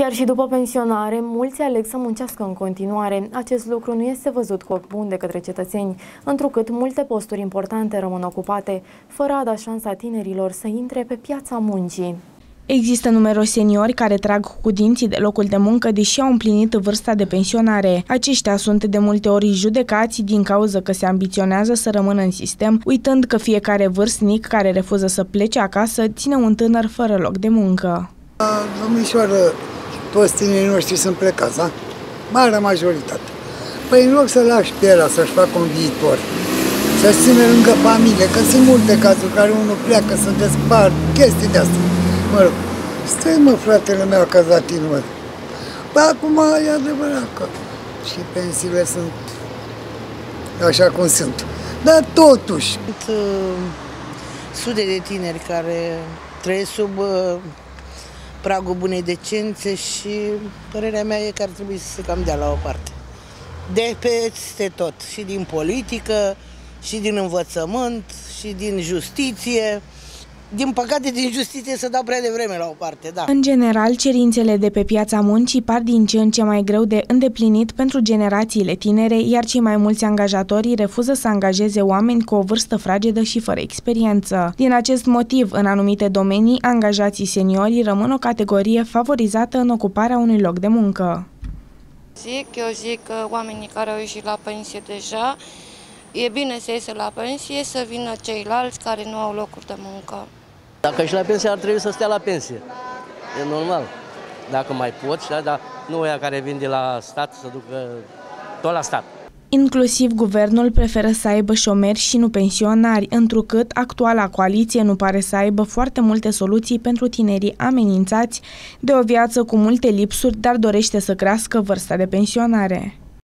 Chiar și după pensionare, mulți aleg să muncească în continuare. Acest lucru nu este văzut cu ochi bun de către cetățeni, întrucât multe posturi importante rămân ocupate, fără a da șansa tinerilor să intre pe piața muncii. Există numeroși seniori care trag cu dinții de locul de muncă, deși au împlinit vârsta de pensionare. Aceștia sunt de multe ori judecați din cauza că se ambiționează să rămână în sistem, uitând că fiecare vârstnic care refuză să plece acasă ține un tânăr fără loc de muncă. Domnișoară, toți tinerii noștri sunt plecați, da? Marea majoritate. Păi în loc să lași pielea să-și facă un viitor, să-și țină lângă familie, că sunt multe cazuri care unul pleacă să despart, chestii de astea. Mă rog, stai mă fratele meu acasă la tine, mă. Păi acum e adevărat că și pensiile sunt așa cum sunt. Dar totuși... Sunt uh, sute de tineri care trăiesc sub uh, pragul bunei decențe și părerea mea e că ar trebui să se cam dea la o parte. De peste tot, și din politică, și din învățământ, și din justiție. Din păcate, din justiție se dau prea devreme la o parte, da. În general, cerințele de pe piața muncii par din ce în ce mai greu de îndeplinit pentru generațiile tinere, iar cei mai mulți angajatori refuză să angajeze oameni cu o vârstă fragedă și fără experiență. Din acest motiv, în anumite domenii, angajații seniorii rămân o categorie favorizată în ocuparea unui loc de muncă. Zic, eu zic că oamenii care au ieșit la pensie deja, e bine să iese la pensie, să vină ceilalți care nu au locuri de muncă. Dacă și la pensie ar trebui să stea la pensie. E normal. Dacă mai pot, da, dar nu ăia care vin de la stat să ducă tot la stat. Inclusiv guvernul preferă să aibă șomeri și nu pensionari, întrucât actuala coaliție nu pare să aibă foarte multe soluții pentru tinerii amenințați de o viață cu multe lipsuri, dar dorește să crească vârsta de pensionare.